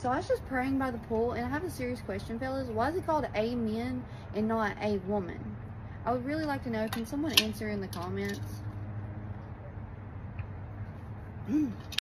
So I was just praying by the pool, and I have a serious question, fellas. Why is it called a man and not a woman? I would really like to know. Can someone answer in the comments?